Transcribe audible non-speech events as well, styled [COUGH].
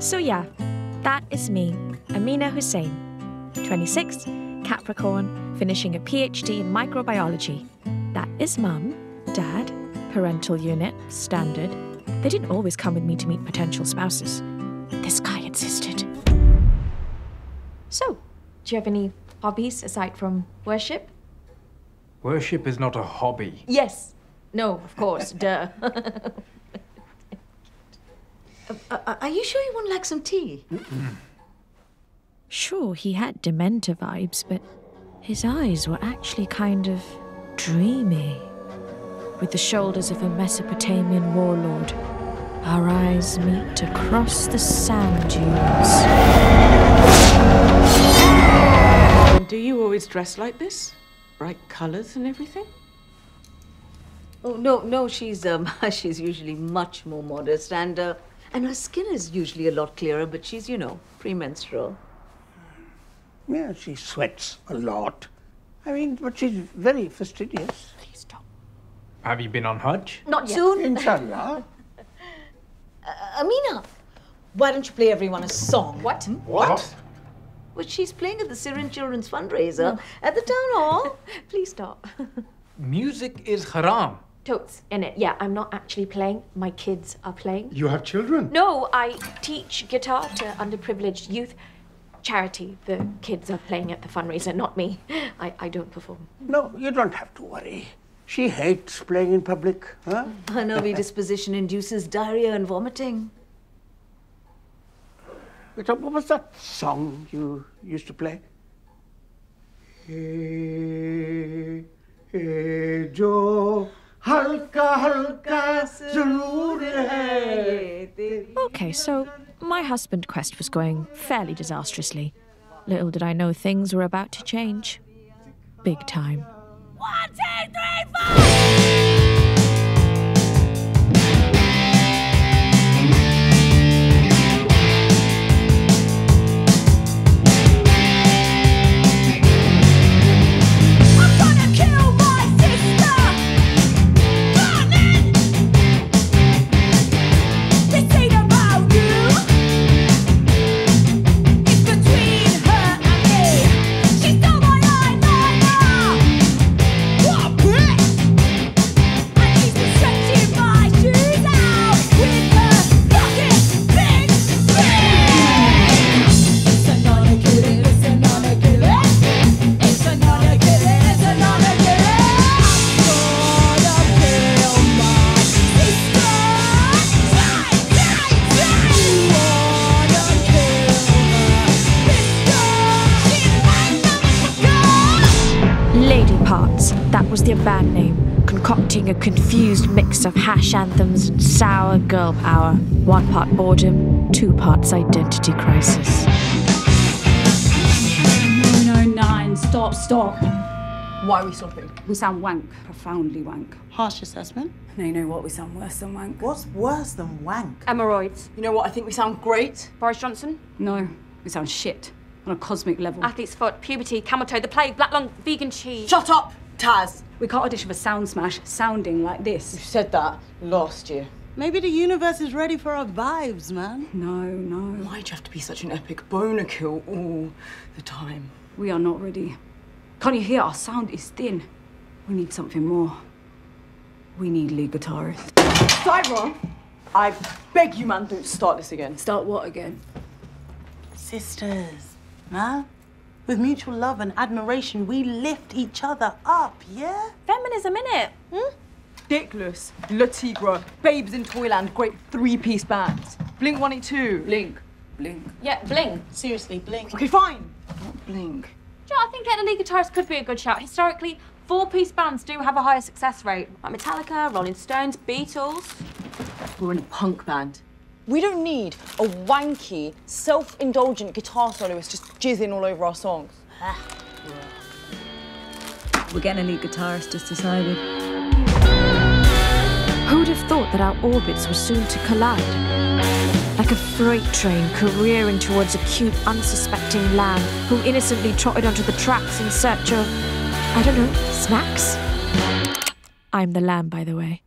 So, yeah, that is me, Amina Hussein, 26, Capricorn, finishing a PhD in microbiology. That is mum, dad, parental unit, standard. They didn't always come with me to meet potential spouses. This guy insisted. So, do you have any hobbies aside from worship? Worship is not a hobby. Yes. No, of course, duh. [LAUGHS] Uh, are you sure you wouldn't like some tea? Sure, he had Dementor vibes, but his eyes were actually kind of dreamy. With the shoulders of a Mesopotamian warlord, our eyes meet across the sand dunes. And do you always dress like this? Bright colours and everything? Oh no, no, she's um, [LAUGHS] she's usually much more modest, and uh, and her skin is usually a lot clearer. But she's, you know, premenstrual. Yeah, she sweats a lot. I mean, but she's very fastidious. Please stop. Have you been on Hajj? Not soon. Inshallah. [LAUGHS] Uh, Amina, why don't you play everyone a song? Hmm? What? What? Well, she's playing at the Syrian Children's fundraiser at the town hall. [LAUGHS] Please stop. [LAUGHS] Music is haram. Totes in it. Yeah, I'm not actually playing. My kids are playing. You have children? No, I teach guitar to underprivileged youth. Charity. The kids are playing at the fundraiser, not me. I, I don't perform. No, you don't have to worry. She hates playing in public, huh? Her nervy disposition induces diarrhea and vomiting. But what was that song you used to play? Hey, hey, Jo, halka halka suroor hai. Okay, so my husband quest was going fairly disastrously. Little did I know things were about to change. Big time. One, two, three, four! That was their band name, concocting a confused mix of hash anthems and sour girl power. One part boredom, two parts identity crisis. 909, stop, stop. Why are we stopping? We sound wank, profoundly wank. Harsh assessment. No, you know what? We sound worse than wank. What's worse than wank? Hemorrhoids. You know what? I think we sound great. Boris Johnson. No, we sound shit on a cosmic level. Athlete's foot. Puberty. Camel toe. The plague. Black lung. Vegan cheese. Shut up, Taz. We can't audition for Sound Smash sounding like this. You said that last year. Maybe the universe is ready for our vibes, man. No, no. Why'd you have to be such an epic boner kill all the time? We are not ready. Can't you hear? Our sound is thin. We need something more. We need lead guitarist. Tyrone, I beg you, man, don't start this again. Start what again? Sisters, man. With mutual love and admiration, we lift each other up, yeah? Feminism, innit? Hmm? Dickless, Le Tigre, Babes in Toyland, great three-piece bands. Blink 182. Blink. Blink. Yeah, bling. Seriously, Blink. Okay, fine. Not Blink. Do you know, I think getting a lead guitarist could be a good shout. Historically, four-piece bands do have a higher success rate. Like Metallica, Rolling Stones, Beatles. We're in a punk band. We don't need a wanky, self-indulgent guitar soloist just jizzing all over our songs. Ah, we're getting a lead guitarist, just decided. Who'd have thought that our orbits were soon to collide? Like a freight train careering towards a cute, unsuspecting lamb who innocently trotted onto the tracks in search of, I don't know, snacks? I'm the lamb, by the way.